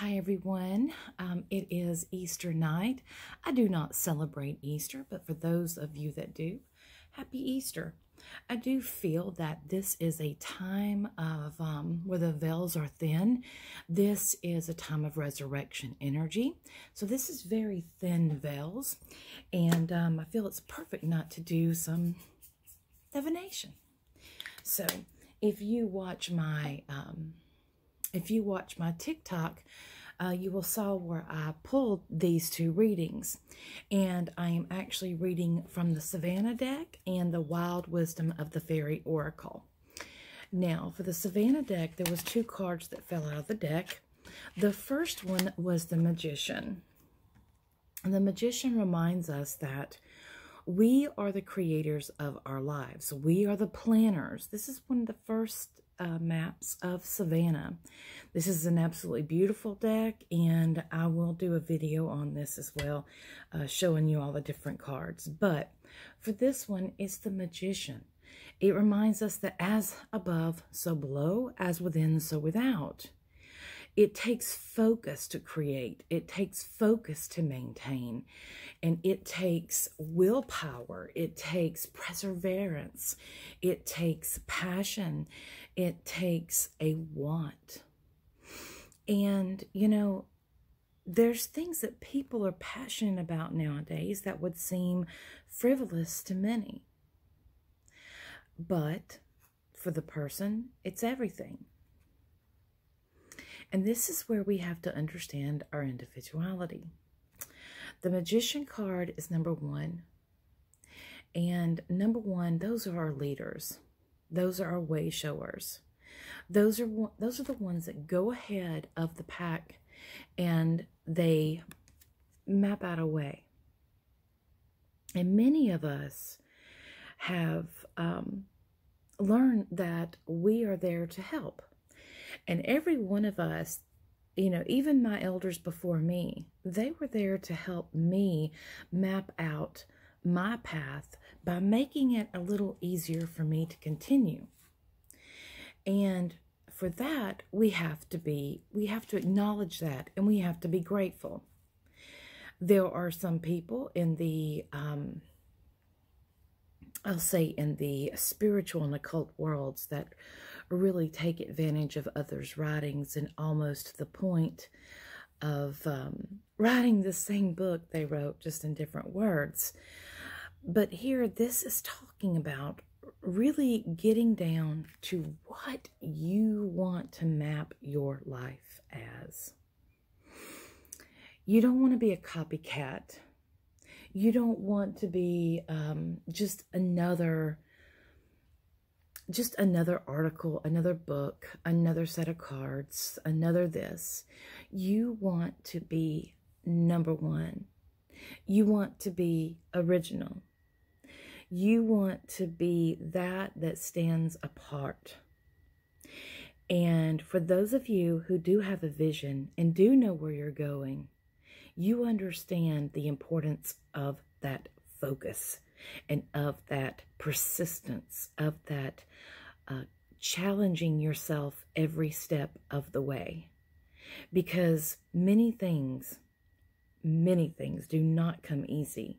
Hi, everyone. Um, it is Easter night. I do not celebrate Easter, but for those of you that do, happy Easter. I do feel that this is a time of um, where the veils are thin. This is a time of resurrection energy. So this is very thin veils. And um, I feel it's perfect not to do some divination. So if you watch my um, if you watch my TikTok, uh, you will saw where I pulled these two readings. And I am actually reading from the Savannah deck and the Wild Wisdom of the Faery Oracle. Now, for the Savannah deck, there was two cards that fell out of the deck. The first one was the Magician. And the Magician reminds us that we are the creators of our lives. We are the planners. This is one of the first uh, maps of Savannah. This is an absolutely beautiful deck, and I will do a video on this as well, uh, showing you all the different cards. But for this one, it's the Magician. It reminds us that as above, so below, as within, so without. It takes focus to create. It takes focus to maintain. And it takes willpower. It takes perseverance. It takes passion. It takes a want. And, you know, there's things that people are passionate about nowadays that would seem frivolous to many. But for the person, it's everything. And this is where we have to understand our individuality. The Magician card is number one. And number one, those are our leaders. Those are our way showers. Those are those are the ones that go ahead of the pack and they map out a way. And many of us have um, learned that we are there to help. And every one of us, you know, even my elders before me, they were there to help me map out my path by making it a little easier for me to continue. And for that, we have to be, we have to acknowledge that and we have to be grateful. There are some people in the, um, I'll say in the spiritual and occult worlds that really take advantage of others' writings and almost the point of um, writing the same book they wrote just in different words. But here, this is talking about really getting down to what you want to map your life as. You don't want to be a copycat. You don't want to be um, just another just another article, another book, another set of cards, another this. You want to be number one. You want to be original. You want to be that that stands apart. And for those of you who do have a vision and do know where you're going, you understand the importance of that focus and of that persistence, of that uh, challenging yourself every step of the way. Because many things, many things do not come easy.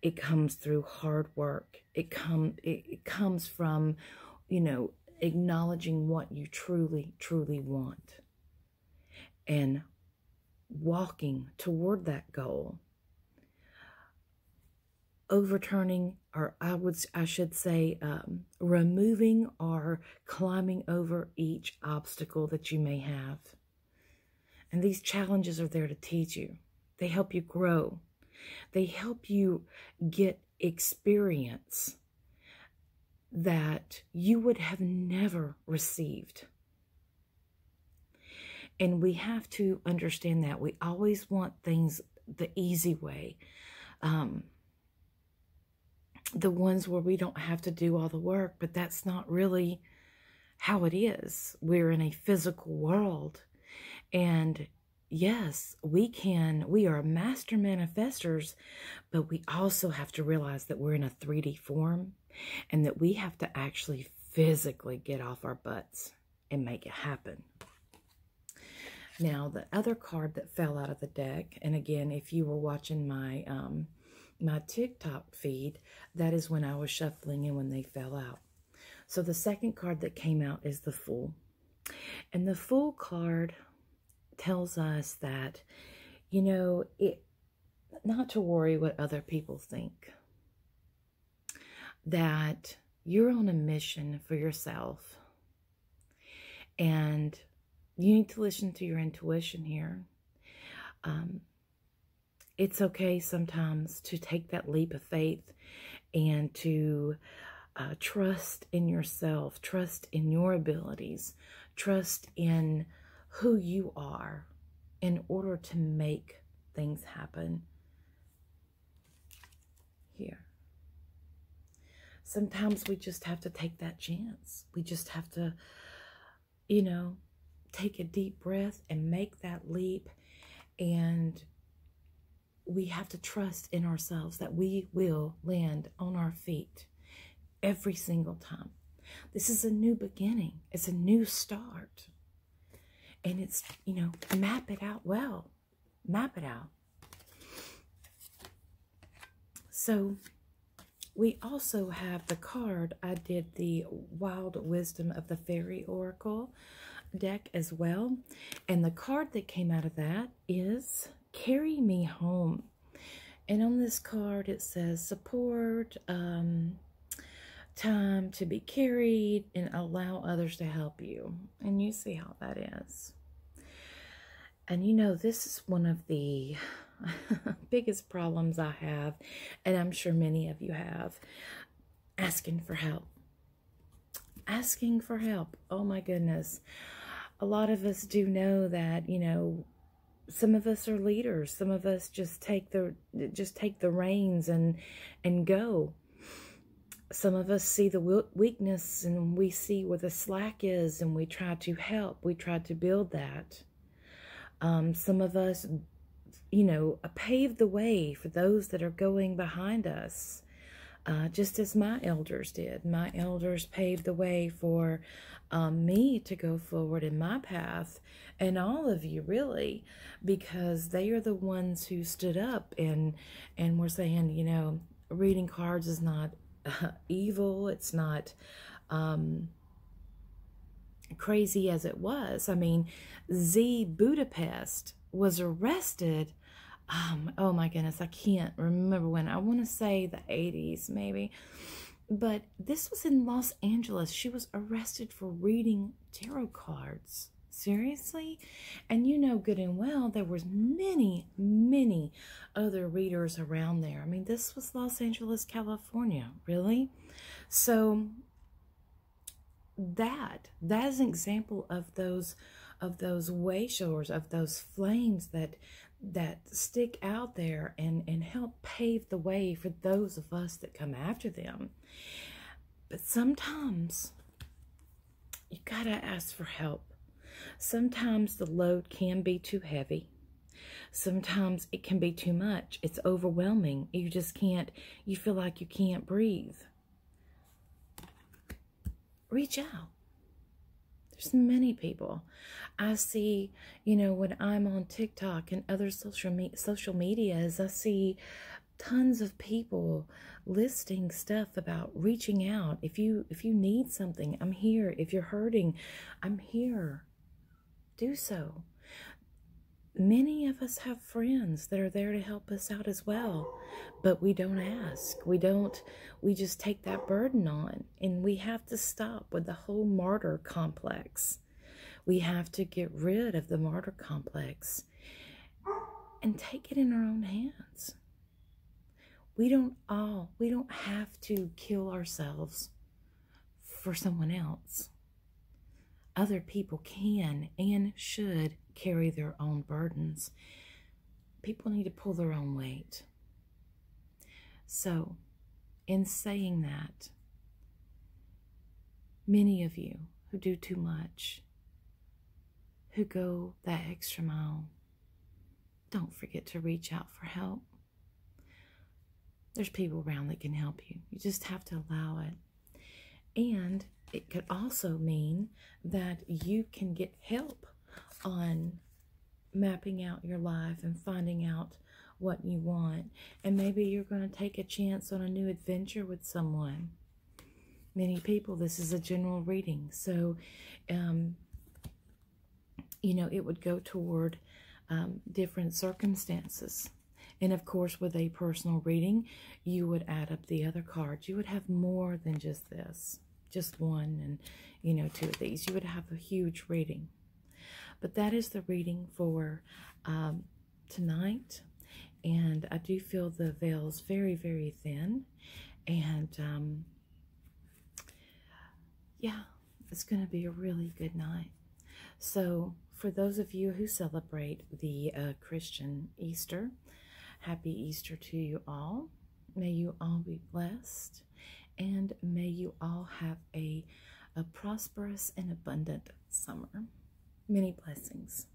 It comes through hard work. It come it, it comes from, you know, acknowledging what you truly, truly want and walking toward that goal overturning or I would I should say um, removing or climbing over each obstacle that you may have. And these challenges are there to teach you. They help you grow. They help you get experience that you would have never received. And we have to understand that. We always want things the easy way. Um, the ones where we don't have to do all the work, but that's not really how it is. We're in a physical world. And yes, we can, we are master manifestors, but we also have to realize that we're in a 3D form and that we have to actually physically get off our butts and make it happen. Now, the other card that fell out of the deck, and again, if you were watching my um, my TikTok feed, that is when I was shuffling and when they fell out. So the second card that came out is the Fool. And the Fool card tells us that, you know, it not to worry what other people think. That you're on a mission for yourself. And you need to listen to your intuition here. Um, it's okay sometimes to take that leap of faith and to uh, trust in yourself, trust in your abilities, trust in who you are in order to make things happen here. Sometimes we just have to take that chance. We just have to, you know, take a deep breath and make that leap and we have to trust in ourselves that we will land on our feet every single time. This is a new beginning. It's a new start. And it's, you know, map it out well. Map it out. So we also have the card. I did the Wild Wisdom of the Faery Oracle deck as well. And the card that came out of that is Carry Me Home. And on this card it says support, um, time to be carried, and allow others to help you. And you see how that is. And you know, this is one of the biggest problems I have, and I'm sure many of you have, asking for help. Asking for help. Oh my goodness. A lot of us do know that, you know, some of us are leaders. Some of us just take the just take the reins and and go. Some of us see the weakness and we see where the slack is and we try to help. We try to build that. Um, some of us, you know, pave the way for those that are going behind us. Uh, just as my elders did. My elders paved the way for um, me to go forward in my path, and all of you really, because they are the ones who stood up and and were saying, you know, reading cards is not uh, evil. It's not um, crazy as it was. I mean, Z Budapest was arrested. Um, oh my goodness, I can't remember when. I want to say the 80s, maybe. But this was in Los Angeles. She was arrested for reading tarot cards. Seriously? And you know good and well there was many, many other readers around there. I mean, this was Los Angeles, California, really? So that that is an example of those of those way showers, of those flames that that stick out there and, and help pave the way for those of us that come after them. But sometimes you gotta ask for help. Sometimes the load can be too heavy. Sometimes it can be too much. It's overwhelming. You just can't, you feel like you can't breathe. Reach out. There's many people. I see, you know, when I'm on TikTok and other social me social medias, I see tons of people listing stuff about reaching out. If you if you need something, I'm here. If you're hurting, I'm here. Do so. Many of us have friends that are there to help us out as well, but we don't ask. We don't, we just take that burden on, and we have to stop with the whole martyr complex. We have to get rid of the martyr complex and take it in our own hands. We don't all, we don't have to kill ourselves for someone else. Other people can and should carry their own burdens. People need to pull their own weight. So, in saying that, many of you who do too much, who go that extra mile, don't forget to reach out for help. There's people around that can help you. You just have to allow it. And it could also mean that you can get help on mapping out your life and finding out what you want. And maybe you're going to take a chance on a new adventure with someone. Many people, this is a general reading. So, um, you know, it would go toward um, different circumstances. And of course, with a personal reading, you would add up the other cards. You would have more than just this, just one and, you know, two of these. You would have a huge reading. But that is the reading for um, tonight. And I do feel the veil's very, very thin. And um, yeah, it's going to be a really good night. So, for those of you who celebrate the uh, Christian Easter, happy Easter to you all. May you all be blessed and may you all have a, a prosperous and abundant summer. Many blessings.